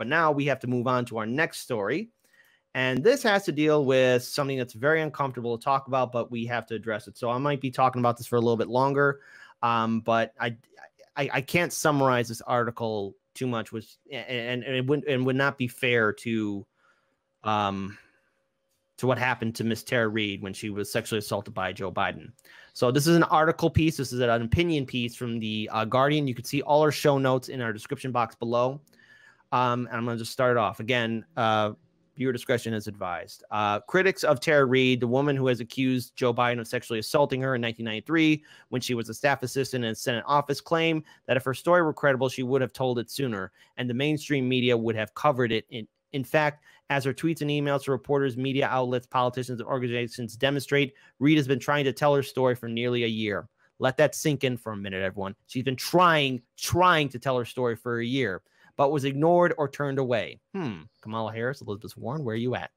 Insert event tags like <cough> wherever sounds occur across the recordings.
But now we have to move on to our next story. And this has to deal with something that's very uncomfortable to talk about, but we have to address it. So I might be talking about this for a little bit longer, um, but I, I, I can't summarize this article too much, which and, and it would and would not be fair to, um, to what happened to Miss Tara Reade when she was sexually assaulted by Joe Biden. So this is an article piece. This is an opinion piece from the uh, Guardian. You can see all our show notes in our description box below. Um, and I'm going to just start off again. Uh, Viewer discretion is advised. Uh, critics of Tara Reade, the woman who has accused Joe Biden of sexually assaulting her in 1993 when she was a staff assistant in a Senate office, claim that if her story were credible, she would have told it sooner, and the mainstream media would have covered it. In, in fact, as her tweets and emails to reporters, media outlets, politicians, and organizations demonstrate, Reade has been trying to tell her story for nearly a year. Let that sink in for a minute, everyone. She's been trying, trying to tell her story for a year but was ignored or turned away. Hmm. Kamala Harris, Elizabeth Warren, where are you at?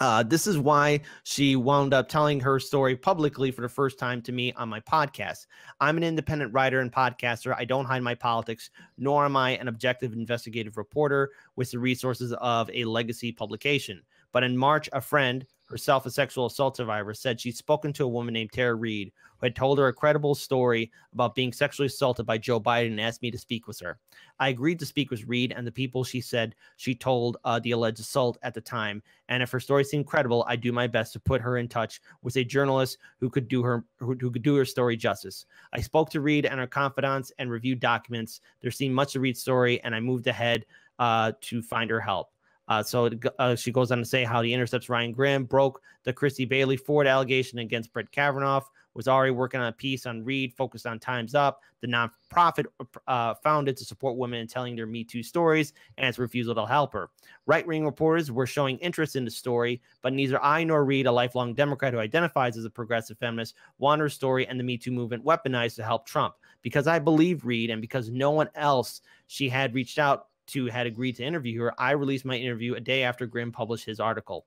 Uh, this is why she wound up telling her story publicly for the first time to me on my podcast. I'm an independent writer and podcaster. I don't hide my politics, nor am I an objective investigative reporter with the resources of a legacy publication. But in March, a friend, herself a sexual assault survivor, said she'd spoken to a woman named Tara Reade who had told her a credible story about being sexually assaulted by Joe Biden and asked me to speak with her. I agreed to speak with Reade and the people she said she told uh, the alleged assault at the time. And if her story seemed credible, I'd do my best to put her in touch with a journalist who could do her who, who could do her story justice. I spoke to Reade and her confidants and reviewed documents. There seemed much to Reade's story, and I moved ahead uh, to find her help. Uh, so uh, she goes on to say how the Intercept's Ryan Grim broke the Christy Blasey Ford allegation against Brett Kavanaugh, was already working on a piece on Reade, focused on Time's Up, the nonprofit uh, founded to support women in telling their Me Too stories, and its refusal to help her. Right wing reporters were showing interest in the story, but neither I nor Reade, a lifelong Democrat who identifies as a progressive feminist, want her story and the Me Too movement weaponized to help Trump. Because I believe Reade, and because no one else she had reached out to had agreed to interview her, I released my interview a day after Grim published his article.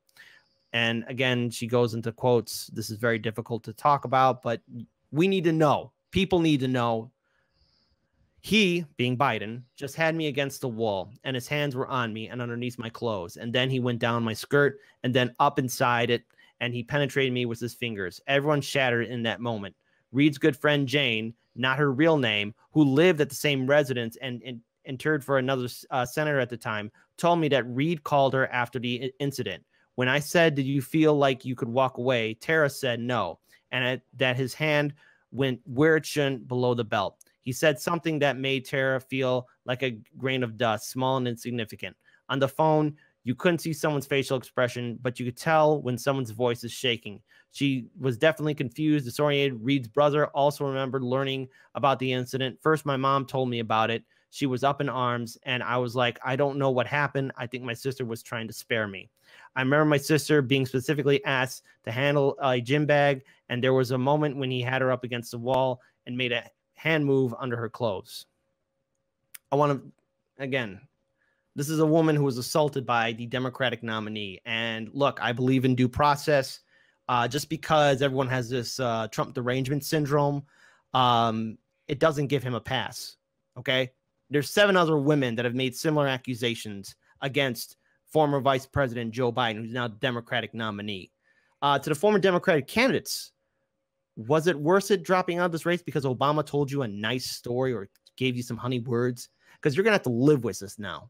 And again, she goes into quotes. This is very difficult to talk about, but we need to know. People need to know. He, being Biden, just had me against the wall and his hands were on me and underneath my clothes. And then he went down my skirt and then up inside it and he penetrated me with his fingers. Everyone shattered in that moment. Reade's good friend Jane, not her real name, who lived at the same residence and, and interred for another uh, senator at the time, told me that Reade called her after the incident. When I said, Did you feel like you could walk away? Tara said no, and it, that his hand went where it shouldn't below the belt. He said something that made Tara feel like a grain of dust, small and insignificant. On the phone, you couldn't see someone's facial expression, but you could tell when someone's voice is shaking. She was definitely confused, disoriented. Reade's brother also remembered learning about the incident. First, my mom told me about it. She was up in arms, and I was like, I don't know what happened. I think my sister was trying to spare me. I remember my sister being specifically asked to handle a gym bag, and there was a moment when he had her up against the wall and made a hand move under her clothes. I want to, again, this is a woman who was assaulted by the Democratic nominee. And look, I believe in due process. Uh, just because everyone has this uh, Trump derangement syndrome, um, it doesn't give him a pass. Okay. There's seven other women that have made similar accusations against former Vice President Joe Biden, who's now the Democratic nominee. Uh, to the former Democratic candidates, was it worth it dropping out of this race because Obama told you a nice story or gave you some honey words? Because you're going to have to live with this now.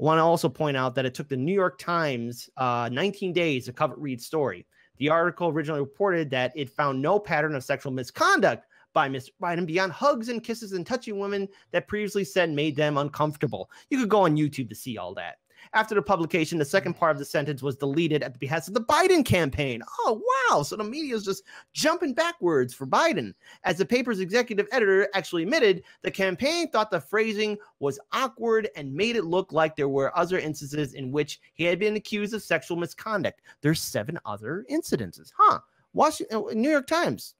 I want to also point out that it took the New York Times uh, 19 days to cover Reade's story. The article originally reported that it found no pattern of sexual misconduct by Mr. Biden beyond hugs and kisses and touching women that previously said made them uncomfortable. You could go on YouTube to see all that. After the publication, the second part of the sentence was deleted at the behest of the Biden campaign. Oh, wow. So the media is just jumping backwards for Biden. As the paper's executive editor actually admitted, the campaign thought the phrasing was awkward and made it look like there were other instances in which he had been accused of sexual misconduct. There's seven other incidences. Huh. Washington, uh, New York Times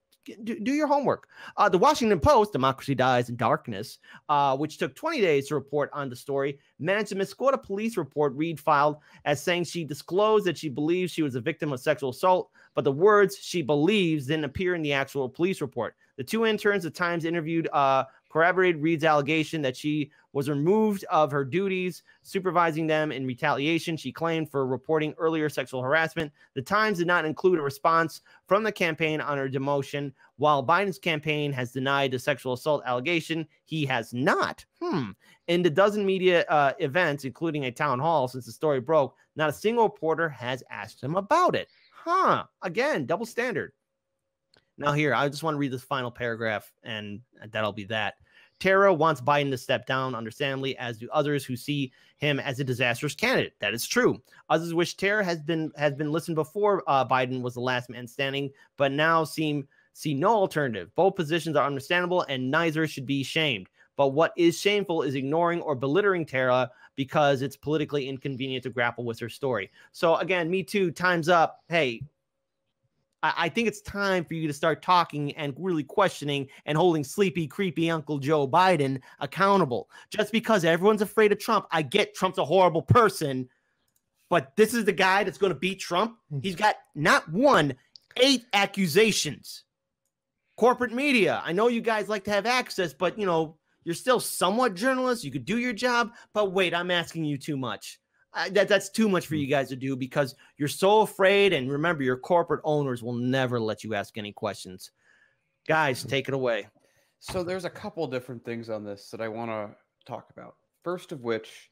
do, do your homework. Uh, the Washington Post, Democracy Dies in Darkness, uh, which took 20 days to report on the story, managed to misquote a police report Reade filed as saying she disclosed that she believes she was a victim of sexual assault, but the words she believes didn't appear in the actual police report. The two interns the Times interviewed uh, corroborated Reade's allegation that she was removed of her duties supervising them in retaliation. She claimed for reporting earlier sexual harassment. The Times did not include a response from the campaign on her demotion. While Biden's campaign has denied the sexual assault allegation, he has not. Hmm. In the dozen media uh, events, including a town hall since the story broke, not a single reporter has asked him about it. Huh. Again, double standard. Now, here, I just want to read this final paragraph, and that'll be that. Tara wants Biden to step down, understandably, as do others who see him as a disastrous candidate. That is true. Others wish Tara has been has been listened before uh, Biden was the last man standing, but now seem see no alternative. Both positions are understandable, and neither should be shamed. But what is shameful is ignoring or belittling Tara because it's politically inconvenient to grapple with her story. So again, me too. Time's up. Hey, I, I think it's time for you to start talking and really questioning and holding sleepy, creepy Uncle Joe Biden accountable. Just because everyone's afraid of Trump, I get Trump's a horrible person, but this is the guy that's going to beat Trump. Hmm. He's got not one, eight accusations. Corporate media. I know you guys like to have access, but you know, you're still somewhat journalists. You could do your job, but wait, I'm asking you too much that that's too much for you mm. guys to do because you're so afraid. And remember, your corporate owners will never let you ask any questions. Guys, take it away. So there's a couple different things on this that I want to talk about. First of which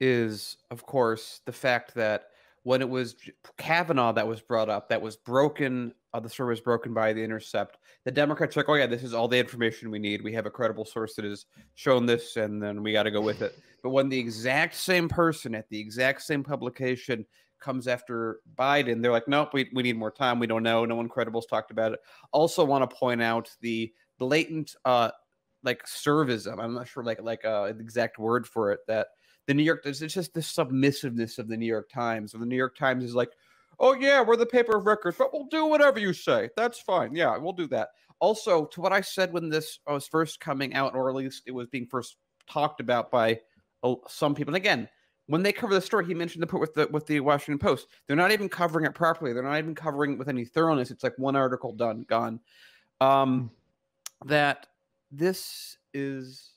is, of course, the fact that when it was Kavanaugh that was brought up, that was broken, uh, the server was broken by the Intercept. The Democrats were like, "Oh yeah, this is all the information we need. We have a credible source that has shown this, and then we got to go with it." But when the exact same person at the exact same publication comes after Biden, they're like, nope, we, we need more time. We don't know. No one credible's talked about it. Also, want to point out the blatant, uh, like servism. I'm not sure, like, like uh, exact word for it. That the New York, it's just the submissiveness of the New York Times. Or the New York Times is like, oh yeah, we're the paper of record, but we'll do whatever you say. That's fine. Yeah, we'll do that. Also, to what I said when this uh, was first coming out, or at least it was being first talked about by uh, some people. And again, when they cover the story, he mentioned the put with the with the Washington Post. They're not even covering it properly. They're not even covering it with any thoroughness. It's like one article done, gone. Um, hmm. that this is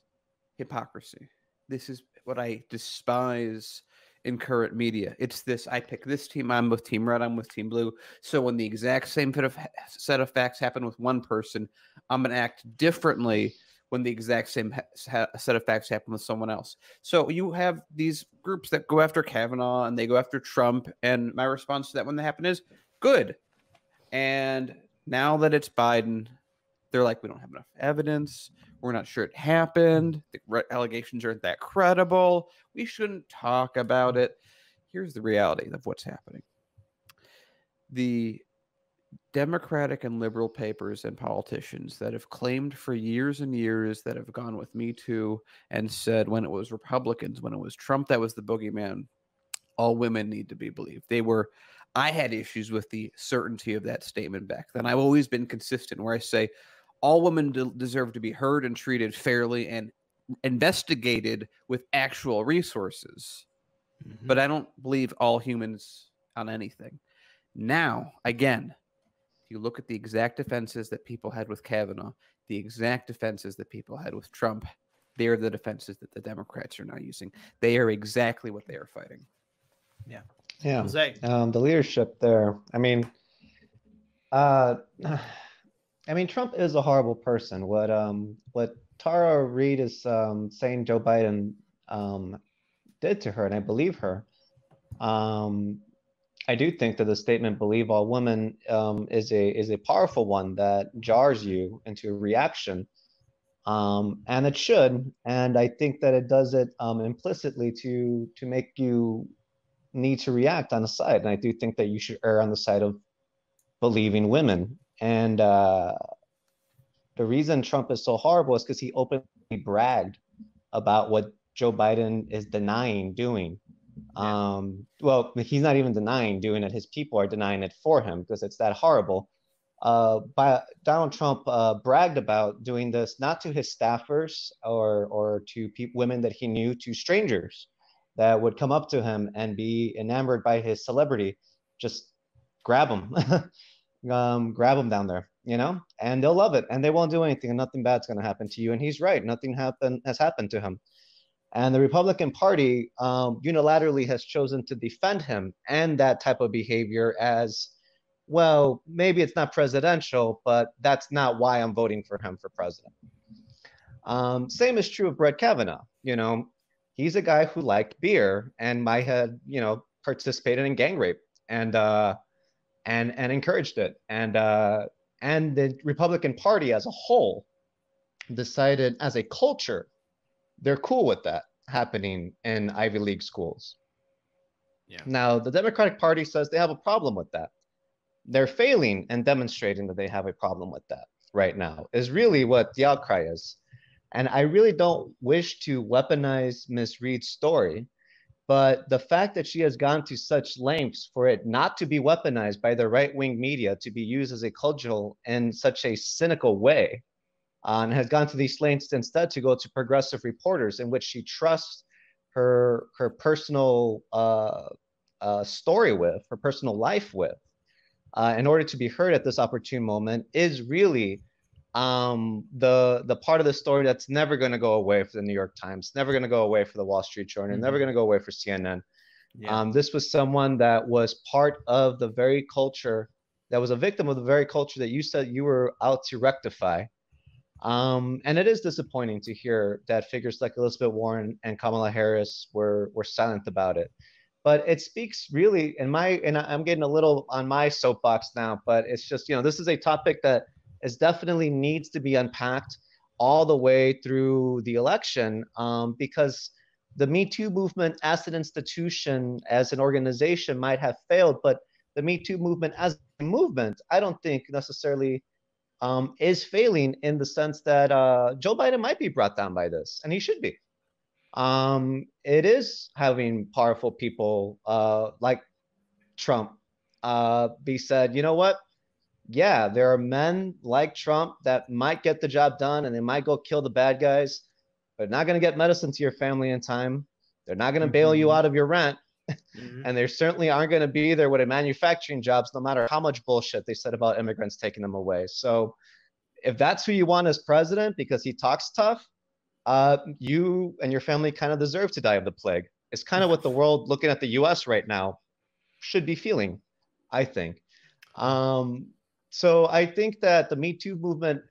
hypocrisy. This is what I despise in current media. It's this: I pick this team. I'm with Team Red. I'm with Team Blue. So when the exact same set of set of facts happen with one person, I'm gonna act differently when the exact same ha- set of facts happen with someone else. So you have these groups that go after Kavanaugh and they go after Trump. And my response to that when that happened is good. And now that it's Biden, they're like, we don't have enough evidence. We're not sure it happened. The allegations aren't that credible. We shouldn't talk about it. Here's the reality of what's happening. The Democratic and liberal papers and politicians that have claimed for years and years that have gone with Me Too and said when it was Republicans, when it was Trump that was the boogeyman, all women need to be believed. They were, I had issues with the certainty of that statement back then. I've always been consistent where I say all women de- deserve to be heard and treated fairly and investigated with actual resources. Mm-hmm. But I don't believe all humans on anything. Now, again, if you look at the exact defenses that people had with Kavanaugh, the exact defenses that people had with Trump, they're the defenses that the Democrats are now using. They are exactly what they are fighting. Yeah. Yeah. Um, the leadership there. I mean, uh, I mean, Trump is a horrible person. What um, what Tara Reade is um, saying Joe Biden um, did to her, and I believe her. Um, I do think that the statement "believe all women" um, is a is a powerful one that jars you into a reaction, um, and it should. And I think that it does it um, implicitly to to make you need to react on a side. And I do think that you should err on the side of believing women. And uh, the reason Trump is so horrible is because he openly bragged about what Joe Biden is denying doing um, well, he's not even denying doing it. His people are denying it for him because it's that horrible. Uh, but Donald Trump uh, bragged about doing this not to his staffers or or to pe- women that he knew, to strangers that would come up to him and be enamored by his celebrity. Just grab him, <laughs> um, grab him down there. you know, and they'll love it and they won't do anything and nothing bad's going to happen to you. And he's right. Nothing happen, has happened to him. And the Republican Party um, unilaterally has chosen to defend him and that type of behavior as well, maybe it's not presidential, but that's not why I'm voting for him for president. Um, same is true of Brett Kavanaugh. You know, he's a guy who liked beer and might have, you know, participated in gang rape and uh, and and encouraged it. And uh, and the Republican Party as a whole decided as a culture, they're cool with that happening in Ivy League schools. Yeah. Now, the Democratic Party says they have a problem with that. They're failing and demonstrating that they have a problem with that right now, is really what the outcry is. And I really don't wish to weaponize Miss Reade's story, but the fact that she has gone to such lengths for it not to be weaponized by the right wing media to be used as a cudgel in such a cynical way, uh, and has gone to these lengths instead to go to progressive reporters in which she trusts her her personal uh, uh, story with, her personal life with, uh, in order to be heard at this opportune moment, is really um, the the part of the story that's never going to go away for the New York Times, never going to go away for the Wall Street Journal, mm-hmm. never going to go away for CNN. Yeah. Um, this was someone that was part of the very culture that was a victim of the very culture that you said you were out to rectify. Um, and it is disappointing to hear that figures like Elizabeth Warren and Kamala Harris were were silent about it. But it speaks really, in my and I'm getting a little on my soapbox now, but it's just you know this is a topic that is definitely needs to be unpacked all the way through the election um, because the Me Too movement as an institution, as an organization, might have failed, but the Me Too movement as a movement, I don't think necessarily um, is failing in the sense that uh, Joe Biden might be brought down by this, and he should be. Um, it is having powerful people uh, like Trump uh, be said, you know what? Yeah, there are men like Trump that might get the job done and they might go kill the bad guys, but not going to get medicine to your family in time. They're not going to mm-hmm. bail you mm-hmm. out of your rent. Mm-hmm. and they certainly aren't going to be there with a manufacturing jobs, no matter how much bullshit they said about immigrants taking them away. So if that's who you want as president because he talks tough, uh, you and your family kind of deserve to die of the plague. It's kind of what the world looking at the US right now should be feeling, I think. Um, so I think that the Me Too movement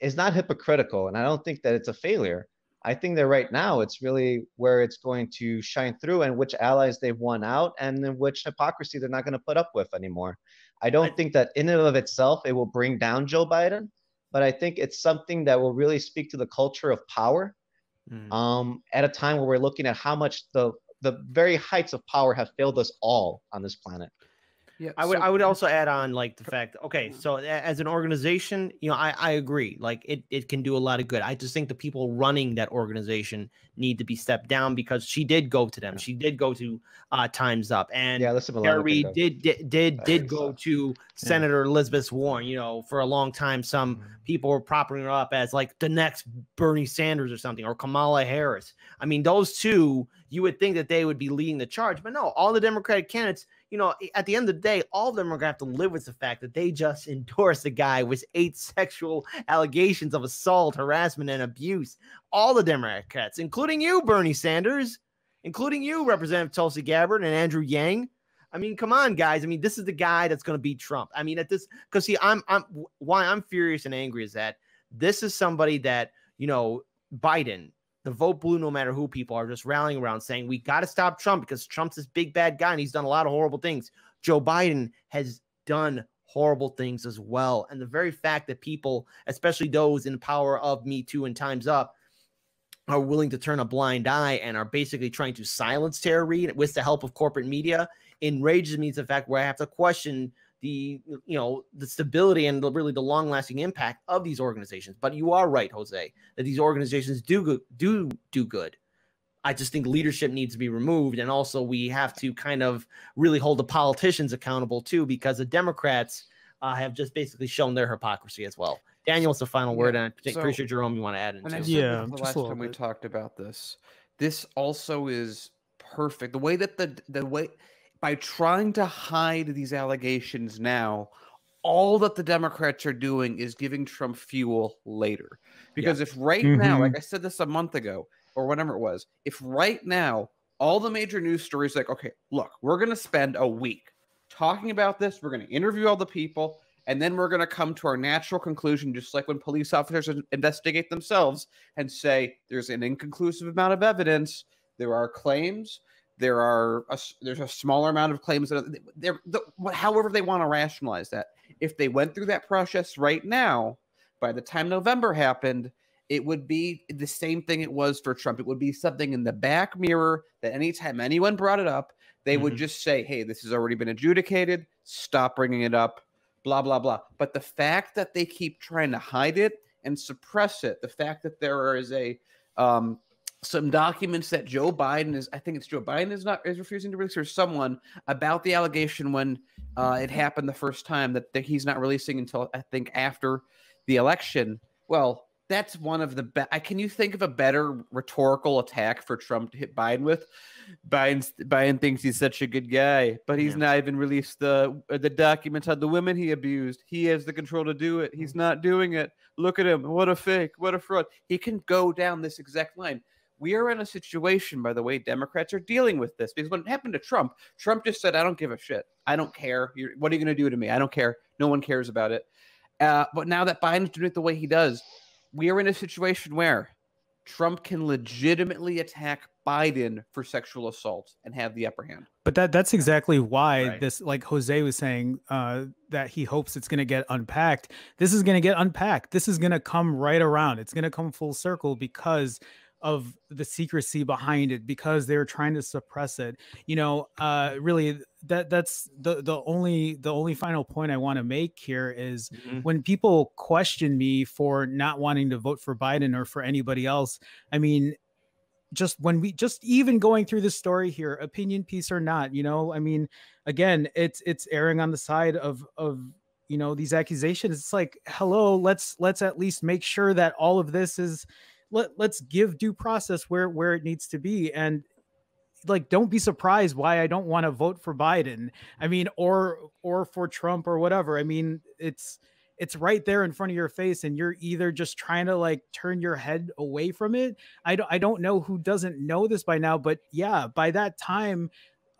is not hypocritical, and I don't think that it's a failure. I think that right now it's really where it's going to shine through and which allies they've won out and then which hypocrisy they're not going to put up with anymore. I don't I, think that in and of itself it will bring down Joe Biden, but I think it's something that will really speak to the culture of power mm. um, at a time where we're looking at how much the the very heights of power have failed us all on this planet. Yeah, I would so, I would also add on like the fact okay, so as an organization, you know, I I agree. Like it it can do a lot of good. I just think the people running that organization need to be stepped down because she did go to them. She did go to uh Times Up and yeah, Harry did, did did did go to Senator Elizabeth Warren, you know, for a long time some mm-hmm. people were propping her up as like the next Bernie Sanders or something or Kamala Harris. I mean, those two you would think that they would be leading the charge, but no, all the Democratic candidates you know, at the end of the day, all of them are gonna have to live with the fact that they just <laughs> endorsed a guy with eight sexual allegations of assault, harassment, and abuse. All the Democrats, including you, Bernie Sanders, including you, Representative Tulsi Gabbard and Andrew Yang. I mean, come on, guys. I mean, this is the guy that's going to beat Trump. I mean, at this, because see, I'm, I'm, why I'm furious and angry is that this is somebody that you know, Biden, the vote blue no matter who people are just rallying around saying we got to stop Trump because Trump's this big bad guy and he's done a lot of horrible things. Joe Biden has done horrible things as well. And the very fact that people, especially those in power of Me Too and Time's Up, are willing to turn a blind eye and are basically trying to silence Tara Reade with the help of corporate media enrages me to the fact where I have to question the you know the stability and the, really the long lasting impact of these organizations. But you are right, Jose, that these organizations do go, do do good. I just think leadership needs to be removed, and also we have to kind of really hold the politicians accountable too, because the Democrats uh, have just basically shown their hypocrisy as well. Daniel, what's the final yeah, word? And I'm so, pretty sure Jerome, you want to add into. Yeah, the last time bit. we talked about this, this also is perfect. The way that the the way by trying to hide these allegations now, all that the Democrats are doing is giving Trump fuel later. Because yeah. if right mm-hmm. now, like I said this a month ago or whatever it was, if right now all the major news stories like, okay, look, we're going to spend a week talking about this, we're going to interview all the people, and then we're going to come to our natural conclusion, just like when police officers investigate themselves and say there's an inconclusive amount of evidence, there are claims, there are a, there's a smaller amount of claims that they're, the, however they want to rationalize that. If they went through that process right now, by the time November happened, it would be the same thing it was for Trump. It would be something in the back mirror that anytime anyone brought it up, they mm-hmm. would just say, "Hey, this has already been adjudicated. Stop bringing it up." Blah blah blah. But the fact that they keep trying to hide it and suppress it, the fact that there is a um, some documents that Joe Biden is, I think it's Joe Biden is not is refusing to release, or someone about the allegation when uh, it happened the first time that, that he's not releasing until I think after the election. Well, that's one of the best. Can you think of a better rhetorical attack for Trump to hit Biden with? Biden Biden thinks he's such a good guy, but he's yeah. not even released the the documents on the women he abused. He has the control to do it. He's not doing it. Look at him. What a fake. What a fraud. He can go down this exact line. We are in a situation, by the way, Democrats are dealing with this because when it happened to Trump, Trump just said, "I don't give a shit. I don't care. You're, what are you going to do to me? I don't care. No one cares about it." Uh, but now that Biden's doing it the way he does, we are in a situation where Trump can legitimately attack Biden for sexual assault and have the upper hand. But that that's exactly why right. this like Jose was saying uh, that he hopes it's going to get unpacked. This is going to get unpacked. This is going to come right around. It's going to come full circle because of the secrecy behind it because they're trying to suppress it you know uh really that that's the the only the only final point i want to make here is mm-hmm. when people question me for not wanting to vote for biden or for anybody else i mean just when we just even going through this story here opinion piece or not you know i mean again it's it's erring on the side of of you know these accusations it's like hello let's let's at least make sure that all of this is let let's give due process where where it needs to be and like don't be surprised why I don't want to vote for Biden. I mean or or for Trump or whatever. I mean it's it's right there in front of your face and you're either just trying to like turn your head away from it. I don't I don't know who doesn't know this by now, but yeah, by that time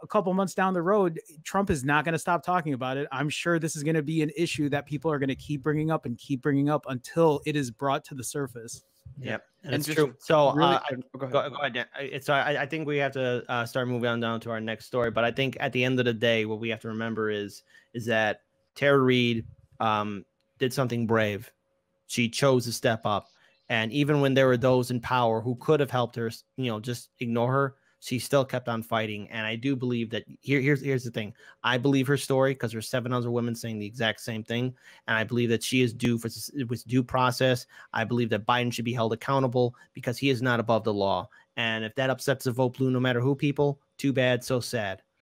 a couple months down the road, Trump is not going to stop talking about it. I'm sure this is going to be an issue that people are going to keep bringing up and keep bringing up until it is brought to the surface. Yep, and, it's true. So really, uh, I, go, ahead. Go, go ahead. It's I, I think we have to uh, start moving on down to our next story. But I think at the end of the day, what we have to remember is is that Tara Reade um, did something brave. She chose to step up, and even when there were those in power who could have helped her, you know, just ignore her she still kept on fighting. And I do believe that here, here's here's the thing. I believe her story because there's seven other women saying the exact same thing, and I believe that she is due for with due process. I believe that Biden should be held accountable because he is not above the law. And if that upsets the vote blue, no matter who people, too bad, so sad.